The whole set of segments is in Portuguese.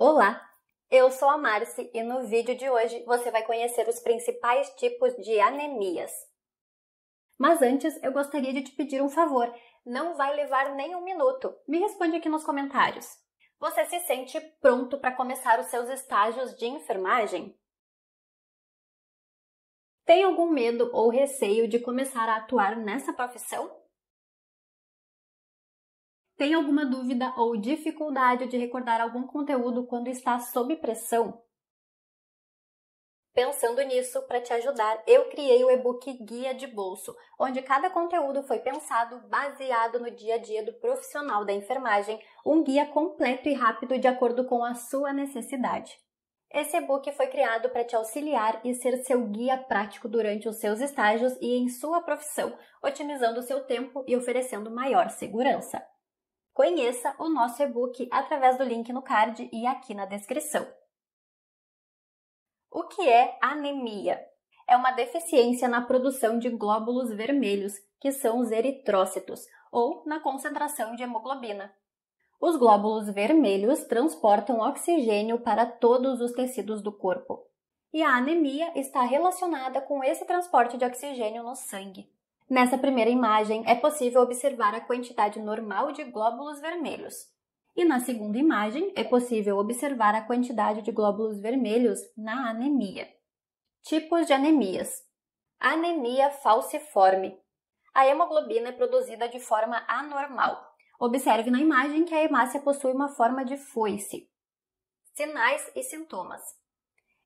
Olá, eu sou a Marci e no vídeo de hoje você vai conhecer os principais tipos de anemias. Mas antes, eu gostaria de te pedir um favor. Não vai levar nem um minuto. Me responde aqui nos comentários. Você se sente pronto para começar os seus estágios de enfermagem? Tem algum medo ou receio de começar a atuar nessa profissão? Tem alguma dúvida ou dificuldade de recordar algum conteúdo quando está sob pressão? Pensando nisso, para te ajudar, eu criei o e-book Guia de Bolso, onde cada conteúdo foi pensado baseado no dia a dia do profissional da enfermagem, um guia completo e rápido de acordo com a sua necessidade. Esse e-book foi criado para te auxiliar e ser seu guia prático durante os seus estágios e em sua profissão, otimizando seu tempo e oferecendo maior segurança. Conheça o nosso e-book através do link no card e aqui na descrição. O que é anemia? É uma deficiência na produção de glóbulos vermelhos, que são os eritrócitos, ou na concentração de hemoglobina. Os glóbulos vermelhos transportam oxigênio para todos os tecidos do corpo. E a anemia está relacionada com esse transporte de oxigênio no sangue. Nessa primeira imagem, é possível observar a quantidade normal de glóbulos vermelhos. E na segunda imagem, é possível observar a quantidade de glóbulos vermelhos na anemia. Tipos de anemias: Anemia falciforme. A hemoglobina é produzida de forma anormal. Observe na imagem que a hemácia possui uma forma de foice. Sinais e sintomas: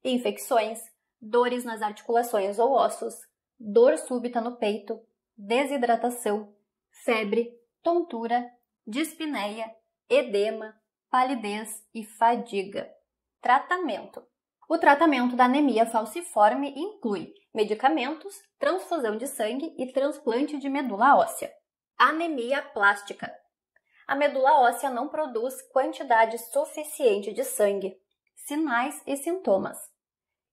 infecções, dores nas articulações ou ossos, dor súbita no peito, desidratação, febre, tontura, dispneia, edema, palidez e fadiga. Tratamento: O tratamento da anemia falciforme inclui medicamentos, transfusão de sangue e transplante de medula óssea. Anemia plástica: A medula óssea não produz quantidade suficiente de sangue. Sinais e sintomas: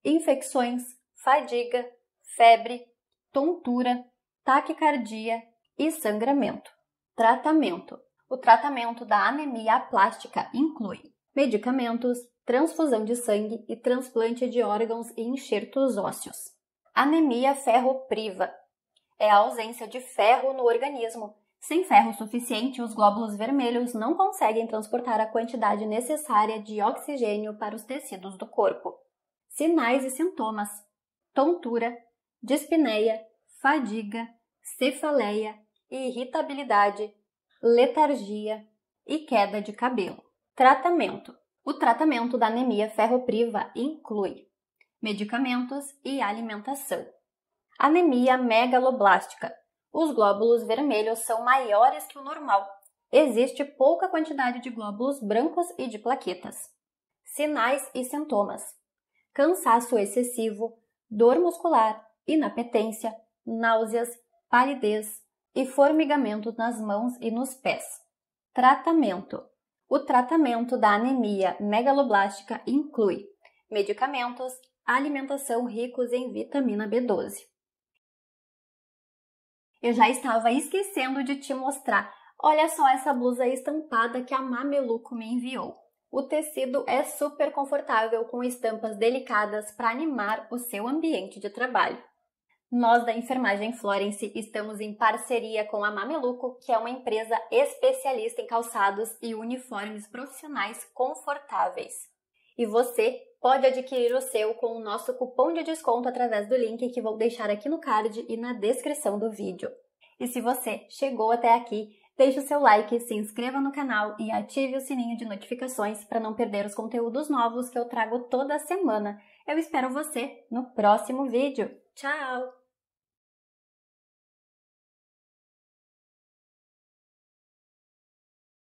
infecções, fadiga, febre, tontura, taquicardia e sangramento. Tratamento: O tratamento da anemia aplástica inclui medicamentos, transfusão de sangue e transplante de órgãos e enxertos ósseos. Anemia ferropriva é a ausência de ferro no organismo. Sem ferro suficiente, os glóbulos vermelhos não conseguem transportar a quantidade necessária de oxigênio para os tecidos do corpo. Sinais e sintomas: tontura, dispneia, fadiga, cefaleia, irritabilidade, letargia e queda de cabelo. Tratamento: O tratamento da anemia ferropriva inclui medicamentos e alimentação. Anemia megaloblástica. Os glóbulos vermelhos são maiores que o normal. Existe pouca quantidade de glóbulos brancos e de plaquetas. Sinais e sintomas: cansaço excessivo, dor muscular, inapetência, náuseas, palidez e formigamento nas mãos e nos pés. Tratamento: O tratamento da anemia megaloblástica inclui medicamentos, alimentação ricos em vitamina B12. Eu já estava esquecendo de te mostrar. Olha só essa blusa estampada que a Mameluco me enviou. O tecido é super confortável com estampas delicadas para animar o seu ambiente de trabalho. Nós da Enfermagem Florence estamos em parceria com a Mameluco, que é uma empresa especialista em calçados e uniformes profissionais confortáveis. E você pode adquirir o seu com o nosso cupom de desconto através do link que vou deixar aqui no card e na descrição do vídeo. E se você chegou até aqui, deixe o seu like, se inscreva no canal e ative o sininho de notificações para não perder os conteúdos novos que eu trago toda semana. Eu espero você no próximo vídeo. Tchau!